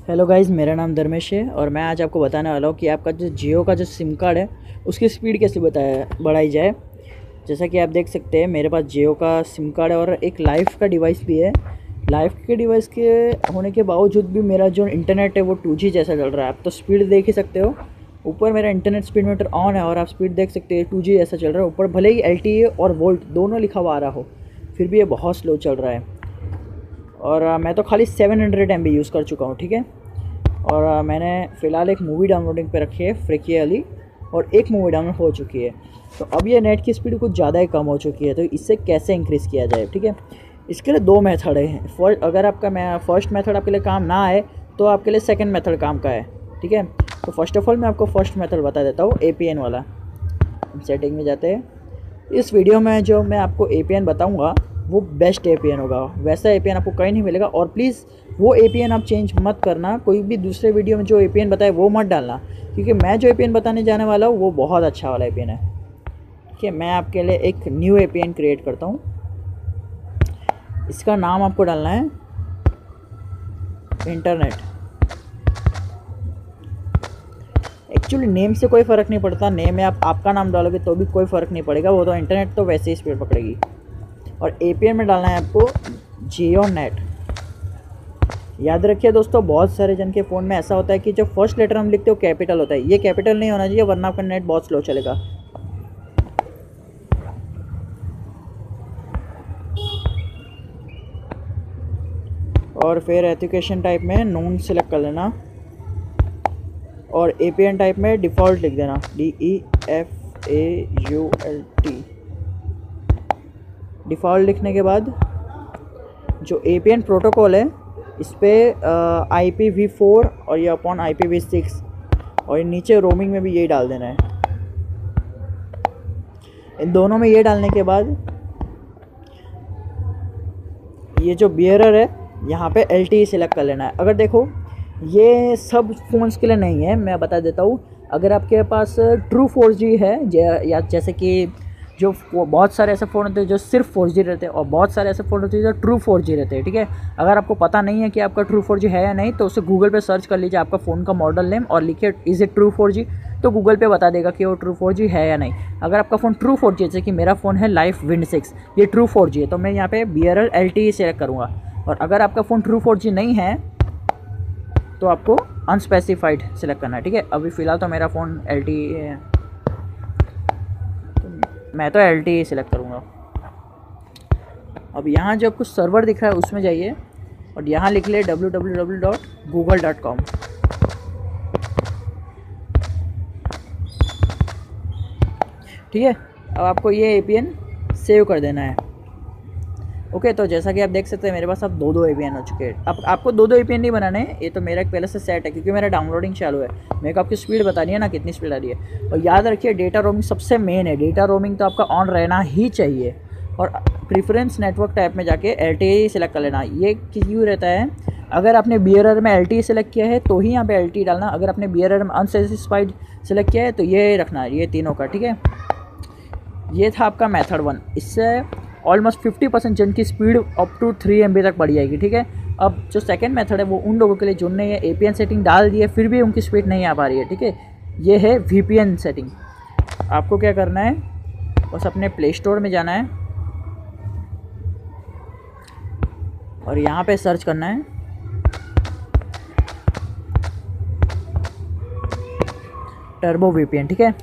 Hello guys मेरा नाम धर्मेश है और मैं आज आपको बताने वाला हूँ कि आपका जो जियो का जो सिम कार्ड है, उसकी स्पीड कैसे बताया बढ़ाई जाए। जैसा कि आप देख सकते हैं, मेरे पास जियो का सिम कार्ड है और एक लाइफ का डिवाइस भी है। लाइफ के डिवाइस के होने के बावजूद भी मेरा जो इंटरनेट है, वो टू जैसा चल रहा है। आप तो स्पीड देख ही सकते हो। ऊपर मेरा इंटरनेट स्पीड मीटर ऑन है और आप स्पीड देख सकते हैं टू जैसा चल रहा है। ऊपर भले ही एल और वोल्ट दोनों लिखा हुआ आ रहा हो, फिर भी ये बहुत स्लो चल रहा है। और मैं तो खाली सेवन हंड्रेड एम यूज़ कर चुका हूँ, ठीक है? और मैंने फ़िलहाल एक मूवी डाउनलोडिंग पे रखी है फ्रिकी अली और एक मूवी डाउनलोड हो चुकी है। तो अब ये नेट की स्पीड कुछ ज़्यादा ही कम हो चुकी है तो इससे कैसे इंक्रीज़ किया जाए, ठीक है? इसके लिए दो मेथड हैं। फ़र्स्ट अगर आपका मैं फ़र्स्ट मेथड आपके लिए काम ना आए तो आपके लिए सेकंड मेथड काम का है, ठीक है? तो फ़र्स्ट ऑफ़ ऑल मैं आपको फ़र्स्ट मेथड बता देता हूँ ए वाला। हम सेटिंग में जाते हैं। इस वीडियो में जो मैं आपको ए बताऊँगा वो बेस्ट एपीएन होगा। वैसा एपीएन आपको कहीं नहीं मिलेगा और प्लीज़ वो एपीएन आप चेंज मत करना। कोई भी दूसरे वीडियो में जो ए पी बताए, वो मत डालना। क्योंकि मैं जो एपीएन बताने जाने वाला हूँ, वो बहुत अच्छा वाला एपीएन है। ठीक है, मैं आपके लिए एक न्यू एपीएन क्रिएट करता हूँ। इसका नाम आपको डालना है इंटरनेट एक्चुअली नेम से कोई फ़र्क नहीं पड़ता। नेम में आप आपका नाम डालोगे तो भी कोई फ़र्क नहीं पड़ेगा। वो तो इंटरनेट तो वैसे ही स्पीड पकड़ेगी। और ए में डालना है आपको जियो नेट याद रखिए दोस्तों, बहुत सारे जन के फ़ोन में ऐसा होता है कि जो फ़र्स्ट लेटर हम लिखते हो कैपिटल होता है। ये कैपिटल नहीं होना चाहिए, वरना आपका नेट बहुत स्लो चलेगा। और फिर एजुकेशन टाइप में नून सेलेक्ट कर लेना। और ए टाइप में डिफ़ॉल्ट लिख देना। D E F A U L T default लिखने के बाद जो ए पी एन प्रोटोकॉल है, इस पर आई पी वी फोर और ये upon I P V six और नीचे रोमिंग में भी यही डाल देना है। इन दोनों में ये डालने के बाद ये जो बियरर है, यहाँ पे एल टी सिलेक्ट कर लेना है। अगर देखो, ये सब फ़ोन्स के लिए नहीं है, मैं बता देता हूँ। अगर आपके पास ट्रू फोर जी है या जैसे कि जो वो बहुत सारे ऐसे फ़ोन होते हैं जो सिर्फ़ फोर जी रहते हैं और बहुत सारे ऐसे फ़ोन होते हैं जो ट्रू फोर जी रहते हैं, ठीक है? अगर आपको पता नहीं है कि आपका ट्रू फोर जी है या नहीं तो उसे गूगल पे सर्च कर लीजिए आपका फ़ोन का मॉडल नेम और लिखिए is it true four G तो गूगल पे बता देगा कि वो ट्रू फोर जी है या नहीं। अगर आपका फ़ोन ट्रू फोर जी जैसे कि मेरा फ़ोन है लाइफ विंड सिक्स ये ट्रू फोर जी है तो मैं यहाँ पे B R L L T select करूँगा। और अगर आपका फ़ोन ट्रू फोर जी नहीं है तो आपको अनस्पेसिफाइड सेलेक्ट करना है, ठीक है? अभी फ़िलहाल तो मेरा फ़ोन एल टी है। मैं तो एल टी ए सिलेक्ट करूँगा। अब यहाँ जो कुछ सर्वर दिख रहा है, उसमें जाइए और यहाँ लिख ले W W W dot Google dot com ठीक है? अब आपको ये एपीएन सेव कर देना है। ओके तो जैसा कि आप देख सकते हैं, मेरे पास अब दो दो ए हो चुके हैं। अब आपको दो दो ए नहीं बनाने ये तो मेरा एक पहले से सेट है, क्योंकि मेरा डाउनलोडिंग चालू है। मेरे को आपकी स्पीड बता रही है ना कितनी स्पीड आ रही है। और याद रखिए डेटा रोमिंग सबसे मेन है। डेटा रोमिंग तो आपका ऑन रहना ही चाहिए। और प्रीफरेंस नेटवर्क टाइप में जाके एल टी सेलेक्ट कर लेना। ये क्यों रहता है? अगर आपने बी में एल टी सेलेक्ट किया है तो ही यहाँ पे एल टी डालना। अगर आपने बी में अनसेटिस्फाइड सेलेक्ट किया है तो ये रखना, ये तीनों का, ठीक है? ये था आपका मेथड वन इससे ऑलमोस्ट फिफ्टी परसेंट जन की speed up to three M तक बढ़ जाएगी, ठीक है? अब जो सेकेंड मेथड है, वो उन लोगों के लिए जिनने ये ए सेटिंग डाल दी है, फिर भी उनकी स्पीड नहीं आ पा रही है, ठीक है? ये है वीपीएन सेटिंग आपको क्या करना है? बस अपने प्ले स्टोर में जाना है और यहाँ पे सर्च करना है. टर्बो वीपीएन ठीक है?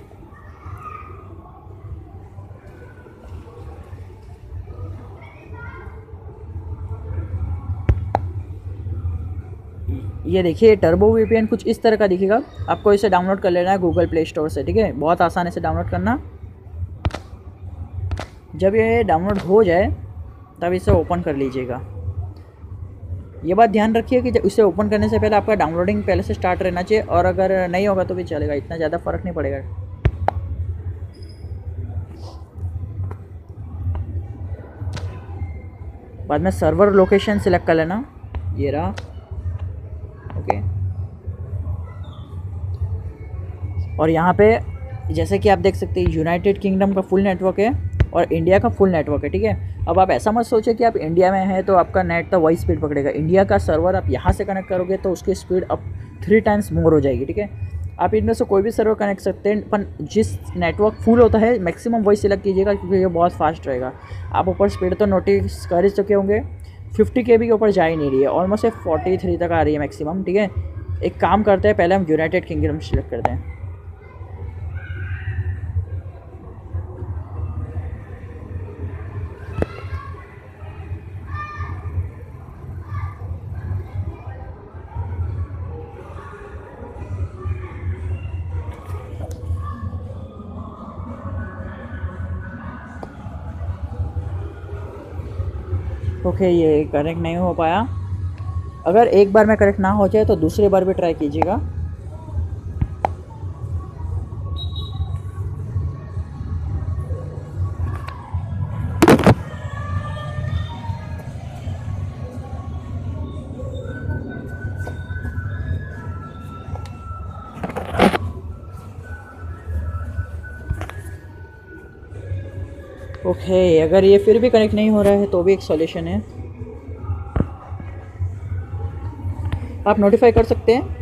ये देखिए टर्बो वीपीएन कुछ इस तरह का दिखेगा। आपको इसे डाउनलोड कर लेना है गूगल प्ले स्टोर से, ठीक है? बहुत आसानी से डाउनलोड करना। जब ये डाउनलोड हो जाए, तब इसे ओपन कर लीजिएगा। ये बात ध्यान रखिए कि इसे ओपन करने से पहले आपका डाउनलोडिंग पहले से स्टार्ट रहना चाहिए, और अगर नहीं होगा तो भी चलेगा, इतना ज़्यादा फ़र्क नहीं पड़ेगा। बाद में सर्वर लोकेशन सिलेक्ट कर लेना। ये रहा। ओके। और यहाँ पे जैसे कि आप देख सकते हैं यूनाइटेड किंगडम का फुल नेटवर्क है और इंडिया का फुल नेटवर्क है, ठीक है? अब आप ऐसा मत सोचें कि आप इंडिया में हैं तो आपका नेट तो वही स्पीड पकड़ेगा। इंडिया का सर्वर आप यहाँ से कनेक्ट करोगे तो उसकी स्पीड अब थ्री टाइम्स मोर हो जाएगी, ठीक है? आप इनमें से कोई भी सर्वर कनेक्ट सकते हैं, पर जिस नेटवर्क फुल होता है मैक्सिमम वही सिलेक्ट कीजिएगा क्योंकि ये बहुत फास्ट रहेगा। आप ऊपर स्पीड तो नोटिस कर ही चुके होंगे। फिफ्टी के के ऊपर जा ही नहीं रही है। ऑलमोस्ट एक फोर्टी थ्री तक आ रही है मैक्सिमम ठीक है? एक काम करते हैं, पहले हम यूनाइटेड किंगडम सेलेक्ट करते हैं। ओके ये कनेक्ट नहीं हो पाया। अगर एक बार में कनेक्ट ना हो जाए तो दूसरी बार भी ट्राई कीजिएगा। ओके अगर ये फिर भी कनेक्ट नहीं हो रहा है तो भी एक सॉल्यूशन है। आप नोटिफाई कर सकते हैं।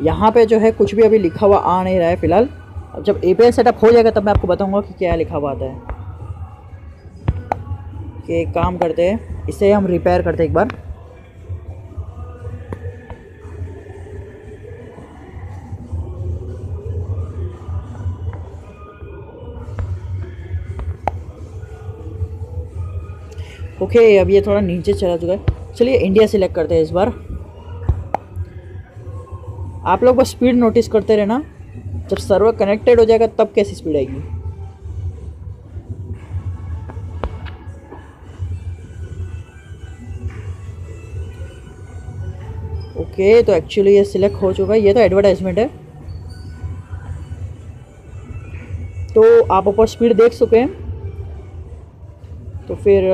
यहाँ पे जो है कुछ भी अभी लिखा हुआ आ नहीं रहा है फ़िलहाल। अब जब ए सेटअप हो जाएगा, तब मैं आपको बताऊँगा कि क्या लिखा हुआ आता है। कि काम करते हैं। इसे हम रिपेयर करते हैं एक बार। ओके, अब ये थोड़ा नीचे चला चुका है। चलिए इंडिया सिलेक्ट करते हैं इस बार। आप लोग बस स्पीड नोटिस करते रहना। जब सर्वर कनेक्टेड हो जाएगा, तब कैसी स्पीड आएगी? ओके तो एक्चुअली ये सिलेक्ट हो चुका है। ये तो एडवर्टाइजमेंट है। तो आप ऊपर स्पीड देख चुके हैं। तो फिर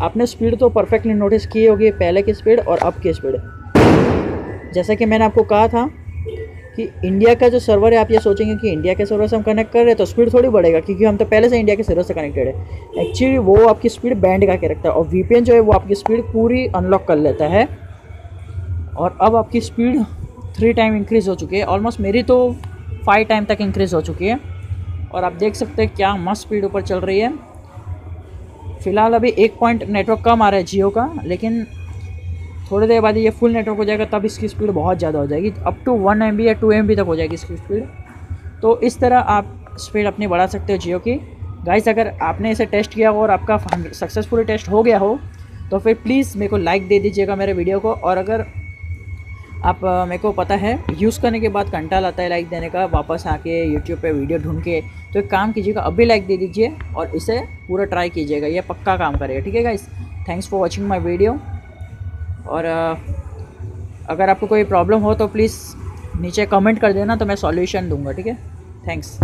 आपने स्पीड तो परफेक्टली नोटिस की होगी, पहले की स्पीड और अब की स्पीड जैसा कि मैंने आपको कहा था कि इंडिया का जो सर्वर है, आप ये सोचेंगे कि इंडिया के सर्वर से हम कनेक्ट कर रहे हैं तो स्पीड थोड़ी बढ़ेगा, क्योंकि हम तो पहले से इंडिया के सर्वर से कनेक्टेड है। एक्चुअली वो आपकी स्पीड बैंड का के रखता है और वीपीएन जो है, वो आपकी स्पीड पूरी अनलॉक कर लेता है। और अब आपकी स्पीड थ्री टाइम इंक्रीज़ हो चुकी है ऑलमोस्ट मेरी तो फाइव टाइम तक इंक्रीज़ हो चुकी है। और आप देख सकते हैं क्या मस्त स्पीड ऊपर चल रही है। फ़िलहाल अभी एक पॉइंट नेटवर्क कम आ रहा है जियो का, लेकिन थोड़ी देर बाद ये फुल नेटवर्क हो जाएगा, तब इसकी स्पीड बहुत ज़्यादा हो जाएगी। अप टू वन एमबी या टू एमबी तक हो जाएगी इसकी स्पीड तो इस तरह आप स्पीड अपनी बढ़ा सकते हो जियो की। गाइस अगर आपने इसे टेस्ट किया हो और आपका सक्सेसफुल टेस्ट हो गया हो तो फिर प्लीज़ मेरे को लाइक दे दीजिएगा मेरे वीडियो को। और अगर आप मेरे को पता है यूज़ करने के बाद कंटाल आता है लाइक देने का, वापस आके यूट्यूब पे वीडियो ढूंढ के तो एक काम कीजिएगा, अभी लाइक दे दीजिए और इसे पूरा ट्राई कीजिएगा, ये पक्का काम करेगा, ठीक है guys thanks for watching my video और अगर आपको कोई प्रॉब्लम हो तो प्लीज़ नीचे कमेंट कर देना तो मैं सॉल्यूशन दूँगा, ठीक है? थैंक्स